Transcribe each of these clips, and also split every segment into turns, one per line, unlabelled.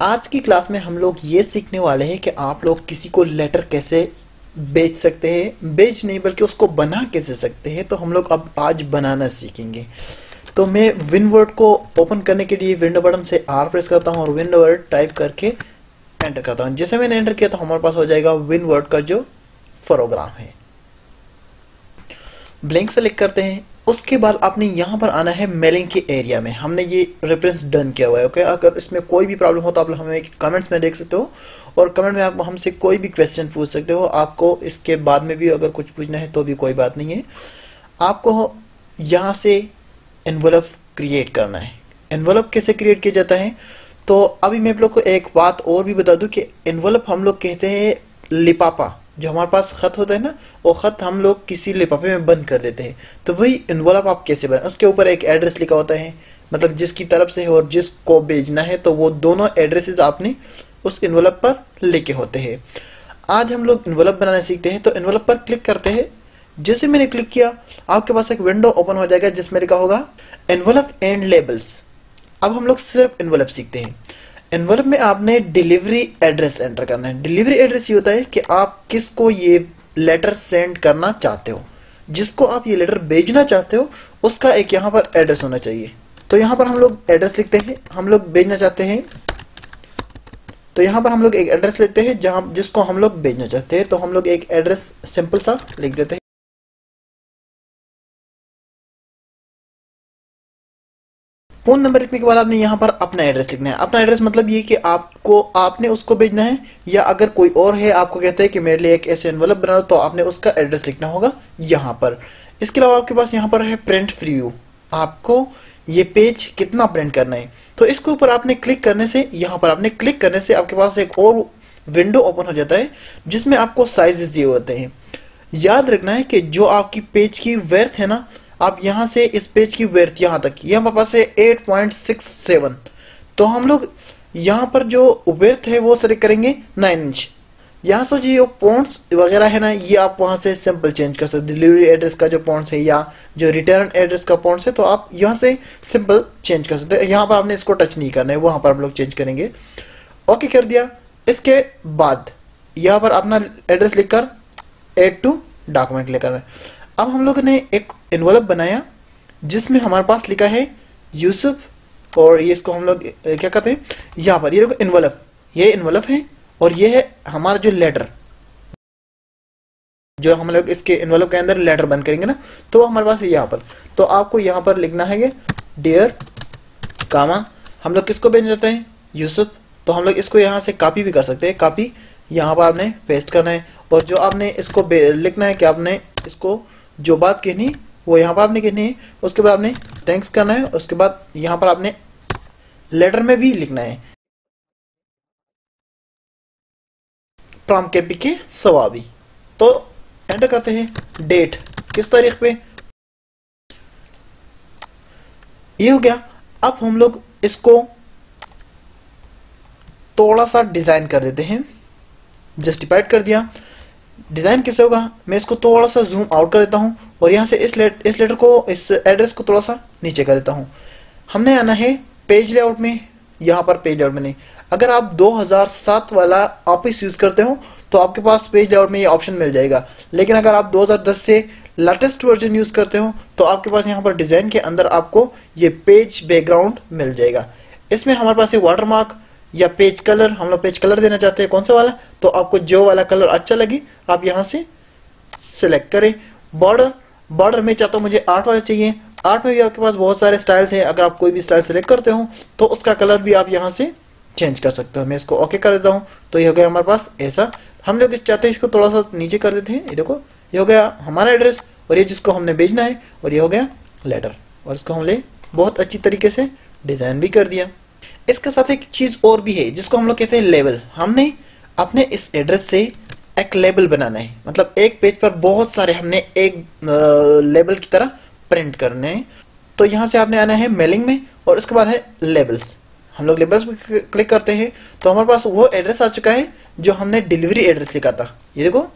आज की क्लास में हम लोग ये सीखने वाले हैं कि आप लोग किसी को लेटर कैसे बेच सकते हैं, बेच नहीं बल्कि उसको बना कैसे सकते हैं तो हम लोग अब आज बनाना सीखेंगे। तो मैं विन वर्ड को ओपन करने के लिए विंडो बटन से आर प्रेस करता हूँ और विन वर्ड टाइप करके एंटर करता हूँ। जैसे मैंने एंटर किया तो हमारे पास हो जाएगा विन वर्ड का जो प्रोग्राम है। ब्लैंक सेलेक्ट करते हैं। उसके बाद आपने यहाँ पर आना है मेलिंग के एरिया में। हमने ये रेफरेंस डन किया हुआ है ओके अगर इसमें कोई भी प्रॉब्लम हो तो आप हमें कमेंट्स में देख सकते हो और कमेंट में आप हमसे कोई भी क्वेश्चन पूछ सकते हो। आपको इसके बाद में भी अगर कुछ पूछना है तो भी कोई बात नहीं है। आपको यहाँ से एनवलप क्रिएट करना है। एनवलप कैसे क्रिएट किया जाता है? तो अभी मैं आप लोग को एक बात और भी बता दूँ कि एनवलप हम लोग कहते हैं लिपापा। जो हमारे पास खत होता है ना, वो खत हम लोग किसी लिफाफे में बंद कर देते हैं। तो वही इन्वॉल्व आप कैसे बनाए? उसके ऊपर एक एड्रेस लिखा होता है मतलब जिसकी तरफ़ से और जिसको भेजना है तो वो दोनों एड्रेसेस आपने उस इन्वॉल्व पर लिखे होते हैं। आज हम लोग इन्वॉल्व बनाना सीखते हैं तो इन्वॉल्व पर क्लिक करते हैं। जैसे मैंने क्लिक किया, आपके पास एक विंडो ओपन हो जाएगा, जिसमें लिखा होगा एनवलप एंड लेबल्स अब हम लोग सिर्फ़ इन्वॉल्व सीखते हैं। एनवलप में आपने डिलीवरी एड्रेस एंटर करना है। डिलीवरी एड्रेस ये होता है कि आप किसको ये लेटर सेंड करना चाहते हो। जिसको आप ये लेटर भेजना चाहते हो, उसका एक यहाँ पर एड्रेस होना चाहिए। तो यहाँ पर हम लोग एड्रेस लिखते हैं। हम लोग भेजना चाहते हैं। तो यहाँ पर हम लोग एक एड्रेस लेते हैं जहाँ जिसको हम लोग भेजना चाहते हैं। तो हम लोग एक एड्रेस सिंपल सा लिख देते हैं। फ़ोन नंबर लिखने के बाद आपने यहाँ पर अपना एड्रेस लिखना है। अपना एड्रेस मतलब ये कि आपको, आपने उसको भेजना है, या अगर कोई और है, आपको कहता है कि मेरे लिए एक ऐसे एनवलप बना तो आपने उसका एड्रेस लिखना होगा यहाँ पर। इसके अलावा आपके पास यहाँ पर है प्रिंट फ्रीव्यू आपको ये पेज कितना प्रिंट करना है? तो इसके ऊपर आपने क्लिक करने से, यहाँ पर आपने क्लिक करने से आपके पास एक और विंडो ओपन हो जाता है, जिसमें आपको साइजेस दिए होते हैं। याद रखना है कि जो आपकी पेज की वर्थ है ना आप यहाँ से इस पेज की वेर्थ यहाँ तक ये यह हमारे पास है 8.67 तो हम लोग यहाँ पर जो वेर्थ है वो सेलेक्ट करेंगे 9 इंच यहाँ से जो पॉइंट्स वगैरह है ना, ये आप वहाँ से सिंपल चेंज कर सकते डिलीवरी एड्रेस का जो पॉइंट्स है या जो रिटर्न एड्रेस का पॉइंट्स है तो आप यहाँ से सिंपल चेंज कर सकते हैं। यहाँ पर आपने इसको टच नहीं करना है, वहाँ पर आप लोग चेंज करेंगे। ओके कर दिया। इसके बाद यहाँ पर अपना एड्रेस लिखकर एड टू डॉक्यूमेंट लेकर अब हम लोग ने एक इन्वॉल्व बनाया, जिसमें हमारे पास लिखा है यूसुफ और ये इसको हम लोग क्या कहते हैं? यहाँ पर, ये देखो इन्वॉल्व ये इन्वॉल्व है, और ये है हमारा जो लेटर जो हम लोग इसके इन्वॉल्व के अंदर लेटर बंद करेंगे ना तो हमारे पास है यहाँ पर। तो आपको यहाँ पर लिखना है ये डियर कामा हम लोग किसको भेज देते हैं? यूसुफ तो हम लोग इसको यहाँ से कॉपी भी कर सकते हैं कॉपी यहाँ पर आपने पेस्ट करना है, और जो आपने इसको लिखना है कि आपने इसको जो बात कहनी वो यहाँ पर आपने कहनी है, उसके बाद आपने थैंक्स करना है, उसके बाद यहाँ पर आपने लेटर में भी लिखना है। प्राम के पी के सवाबी। तो एंटर करते हैं डेट किस तारीख पे? ये हो गया, अब हम लोग इसको थोड़ा सा डिज़ाइन कर देते हैं। जस्टिफाइड कर दिया। डिज़ाइन कैसे होगा? मैं इसको थोड़ा सा जूम आउट कर देता हूँ और यहाँ से इस लेट इस लेटर को, इस एड्रेस को थोड़ा सा नीचे कर देता हूँ। हमने आना है पेज लेआउट में। यहाँ पर पेज लेआउट में नहीं। अगर आप 2007 वाला ऑफ़िस यूज़ करते हो तो आपके पास पेज लेआउट में ये ऑप्शन मिल जाएगा। लेकिन अगर आप 2010 से लेटेस्ट वर्जन यूज़ करते हो तो आपके पास यहाँ पर डिज़ाइन के अंदर आपको ये पेज बैकग्राउंड मिल जाएगा। इसमें हमारे पास ये वाटरमार्क या पेज कलर हम लोग पेज कलर देना चाहते हैं कौन सा वाला? तो आपको जो वाला कलर अच्छा लगे, आप यहाँ से सिलेक्ट करें। बॉर्डर बॉर्डर में चाहता हूँ मुझे आठ वाला चाहिए। आठ में भी आपके पास बहुत सारे स्टाइल्स हैं। अगर आप कोई भी स्टाइल सेलेक्ट करते हो तो उसका कलर भी आप यहाँ से चेंज कर सकते हो। मैं इसको ओके कर देता हूँ। तो ये हो गया हमारे पास ऐसा। हम लोग इस चाहते हैं इसको थोड़ा सा नीचे कर देते हैं। ये देखो, ये हो गया हमारा एड्रेस और ये जिसको हमने भेजना है, और ये हो गया लेटर और इसको हमने बहुत अच्छी तरीके से डिज़ाइन भी कर दिया। इसके साथ एक चीज़ और भी है, जिसको हम लोग कहते हैं लेवल हमने अपने इस एड्रेस से एक लेबल बनाना है। मतलब एक पेज पर बहुत सारे हमने एक लेबल की तरह प्रिंट करने हैं। तो यहाँ से आपने आना है मेलिंग में और उसके बाद है लेबल्स हम लोग लेबल्स पर क्लिक करते हैं। तो हमारे पास वो एड्रेस आ चुका है, जो हमने डिलीवरी एड्रेस लिखा था। ये देखो।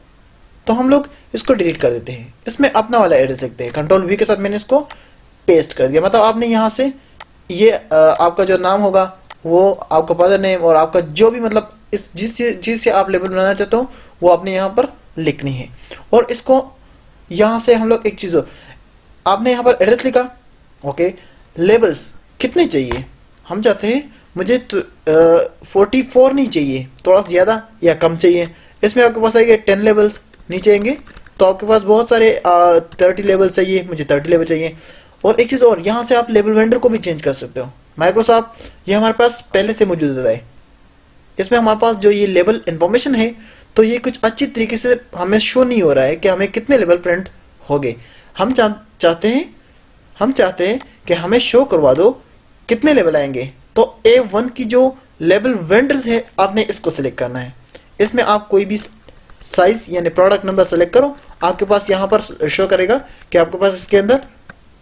तो हम लोग इसको डिलीट कर देते हैं। इसमें अपना वाला एड्रेस लिखते हैं। कंट्रोल वी के साथ मैंने इसको पेस्ट कर दिया। मतलब आपने यहाँ से ये आपका जो नाम होगा, वो आपका फादर नेम और आपका जो भी मतलब इस, जिस चीज़ से आप लेबल बनाना चाहते हो, वो आपने यहाँ पर लिखनी है। और इसको यहाँ से हम लोग एक चीज़ आपने यहाँ पर एड्रेस लिखा ओके लेबल्स कितने चाहिए? हम चाहते हैं, मुझे फोर्टी फोर नहीं चाहिए, थोड़ा सा ज़्यादा या कम चाहिए। इसमें आपके पास आएँगे टेन लेवल्स नीचे आएँगे तो आपके पास बहुत सारे थर्टी लेवल चाहिए, मुझे थर्टी लेवल चाहिए। और एक चीज़ और, यहाँ से आप लेबल वेंडर को भी चेंज कर सकते हो। माइक्रोसॉफ्ट ये हमारे पास पहले से मौजूद है। इसमें हमारे पास जो ये लेवल इंफॉर्मेशन है तो ये कुछ अच्छी तरीके से हमें शो नहीं हो रहा है कि हमें कितने लेवल प्रिंट हो गए हम चाहते हैं, हम चाहते हैं कि हमें शो करवा दो कितने लेवल आएँगे। तो ए वन की जो लेवल वेंडर्स है, आपने इसको सिलेक्ट करना है। इसमें आप कोई भी साइज़ यानी प्रोडक्ट नंबर सेलेक्ट करो। आपके पास यहाँ पर शो करेगा कि आपके पास इसके अंदर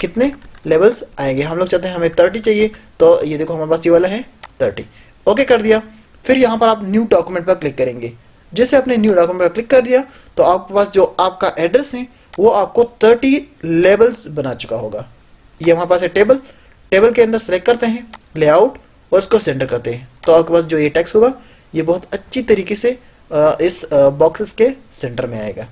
कितने लेवल्स आएँगे? हम लोग चाहते हैं हमें थर्टी चाहिए तो ये देखो हमारे पास ये वाला है थर्टी ओके कर दिया। फिर यहाँ पर आप न्यू डॉक्यूमेंट पर क्लिक करेंगे। जैसे आपने न्यू डॉक्यूमेंट पर क्लिक कर दिया तो आपके पास जो आपका एड्रेस है, वो आपको थर्टी लेवल्स बना चुका होगा। ये हमारे पास है टेबल टेबल के अंदर सेलेक्ट करते हैं लेआउट और उसको सेंटर करते हैं। तो आपके पास जो ये टैक्स होगा, ये बहुत अच्छी तरीके से इस बॉक्सेस के सेंटर में आएगा।